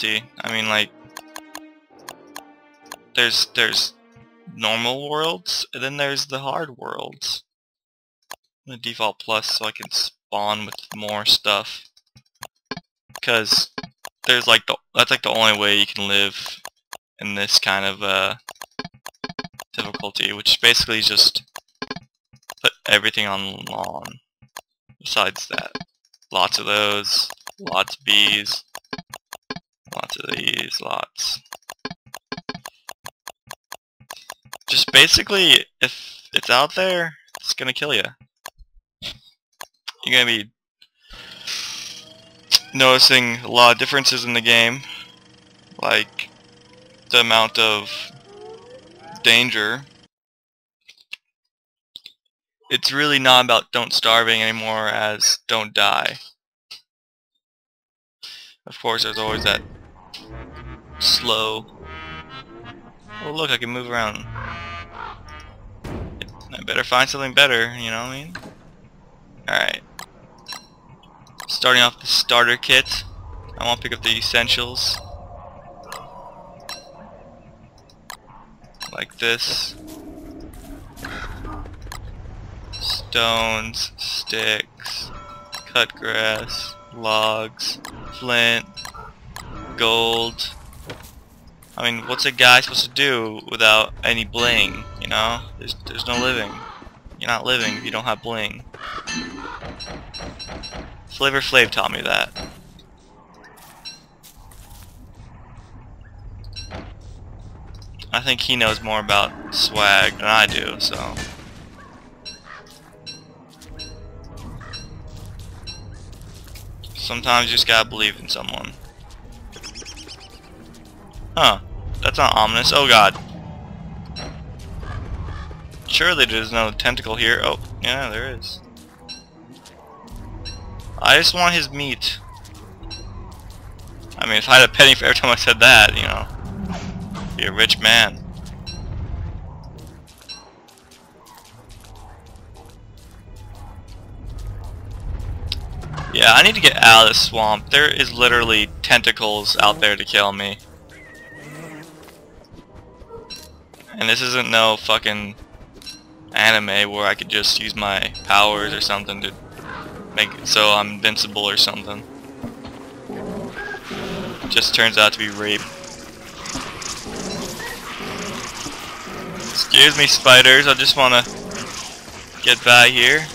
difficulty. I mean, like, there's there's normal worlds, and then there's the hard worlds. I'm gonna default plus so I can spawn with more stuff. Because there's like the that's like the only way you can live in this kind of uh difficulty, which basically just put everything on lawn. Besides that, lots of those, lots of bees, of these, lots. Just basically, if it's out there, it's gonna kill you. You're gonna be noticing a lot of differences in the game, like the amount of danger. It's really not about don't starving anymore as don't die. Of course, there's always that slow. Oh look, I can move around. I better find something better, you know what I mean? Alright. Starting off the starter kit. I want to pick up the essentials. Like this. Stones, sticks, cut grass, logs, flint, gold. I mean, what's a guy supposed to do without any bling, you know? There's, there's no living. You're not living if you don't have bling. Flavor Flav taught me that. I think he knows more about swag than I do, so... Sometimes you just gotta believe in someone. Huh. Not ominous. Oh god. Surely there's no tentacle here. Oh, yeah, there is. I just want his meat. I mean, if I had a penny for every time I said that, you know, be a rich man. Yeah, I need to get out of this swamp. There is literally tentacles out there to kill me. And this isn't no fucking anime where I could just use my powers or something to make it so I'm invincible or something. Just turns out to be rape. Excuse me spiders, I just wanna get by here.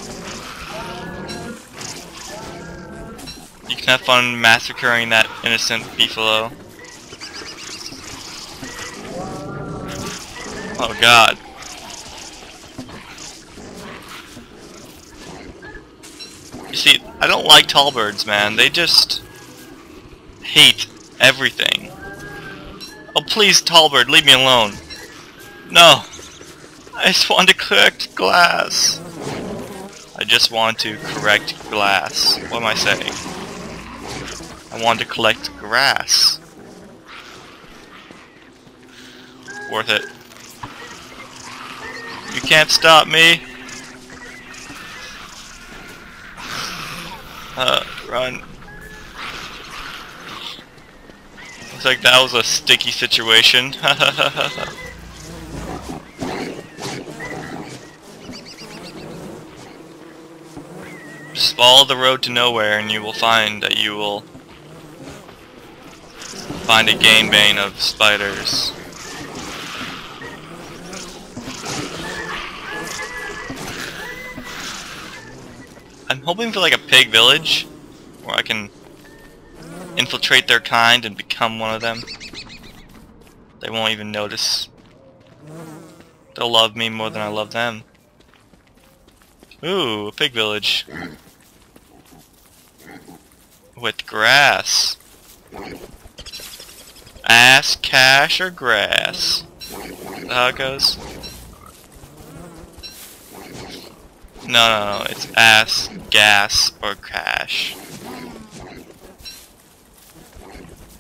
You can have fun massacring that innocent beefalo. Oh god. You see, I don't like tall birds, man. They just hate everything. Oh please, tall bird, leave me alone. No. I just want to correct glass. I just want to correct glass. What am I saying? I want to collect grass. Worth it. You can't stop me. Uh, run. Looks like that was a sticky situation. Just follow the road to nowhere and you will find that you will find a game bane of spiders. I'm hoping for like a pig village where I can infiltrate their kind and become one of them. They won't even notice. They'll love me more than I love them. Ooh, a pig village. With grass. Ass, cash, or grass? How it goes? No, no, no, it's ass, gas, or cash.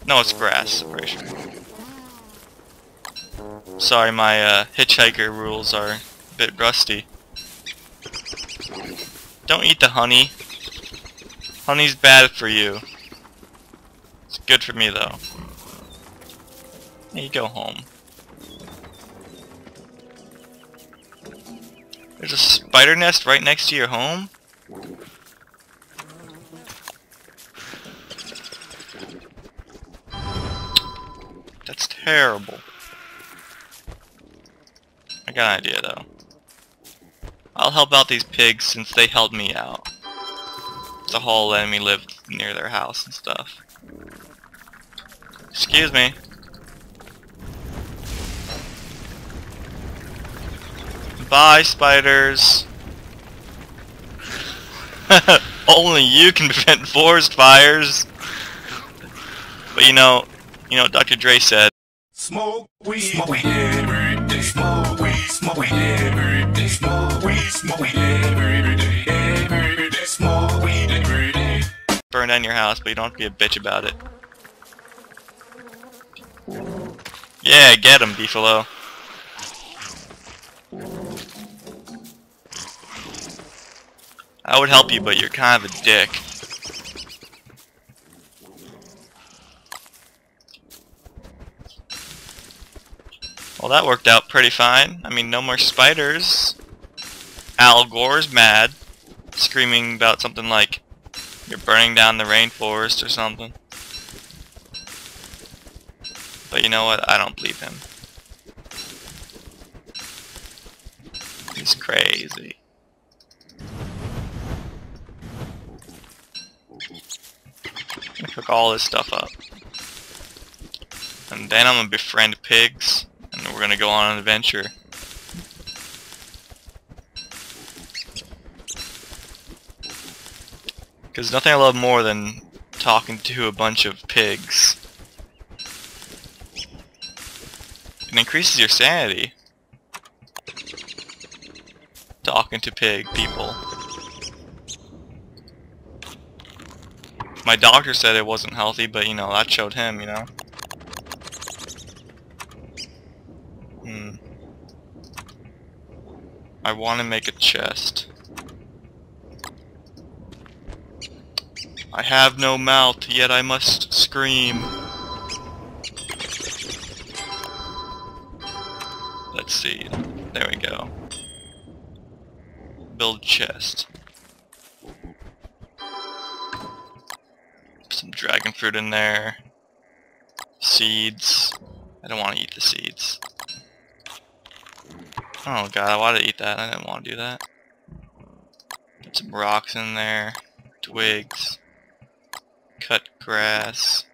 No, it's grass, pretty sure. Sorry, my uh, hitchhiker rules are a bit rusty. Don't eat the honey. Honey's bad for you. It's good for me, though. You go home. There's a spider nest right next to your home? That's terrible. I got an idea though. I'll help out these pigs since they helped me out. The whole enemy lived near their house and stuff. Excuse me. Bye, spiders. Only you can prevent forest fires. But you know, you know Dr. Dre said. Smoke weed, smoke weed every day. Smoke weed, smoke weed every day. Smoke weed, smoke weed every day. Every day, smoke weed every day. Burn down your house, but you don't have to be a bitch about it. Yeah, get him, Beefalo. I would help you, but you're kind of a dick. Well, that worked out pretty fine. I mean, no more spiders. Al Gore's mad, screaming about something like, you're burning down the rainforest or something. But you know what? I don't believe him. He's crazy. Cook all this stuff up. And then I'm gonna befriend pigs, and we're gonna go on an adventure. Because nothing I love more than talking to a bunch of pigs. It increases your sanity. Talking to pig people. My doctor said it wasn't healthy, but you know, that showed him, you know. Hmm. I want to make a chest. I have no mouth, yet I must scream. Let's see. There we go. Build chest. Fruit in there. Seeds. I don't want to eat the seeds. Oh god, I wanted to eat that. I didn't want to do that. Put some rocks in there. Twigs. Cut grass.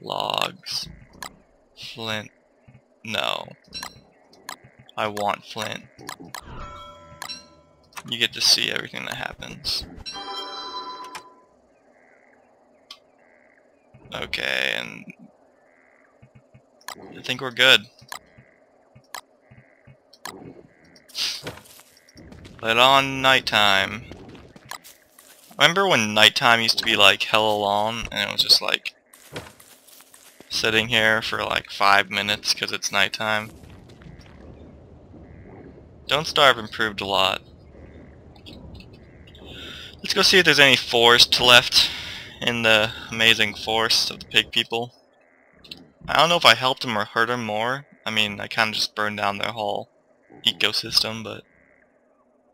Logs. Flint. No. I want flint. You get to see everything that happens. Okay, and I think we're good. But on nighttime. Remember when nighttime used to be like hella long and it was just like sitting here for like five minutes because it's nighttime? Don't Starve improved a lot. Let's go see if there's any forest left in the amazing forest of the pig people. I don't know if I helped them or hurt them more. I mean, I kind of just burned down their whole ecosystem, but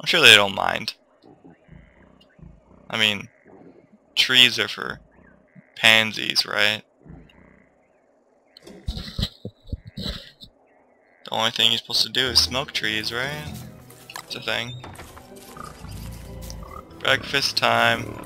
I'm sure they don't mind. I mean, trees are for pansies, right? The only thing you're supposed to do is smoke trees, right? It's a thing. Breakfast time.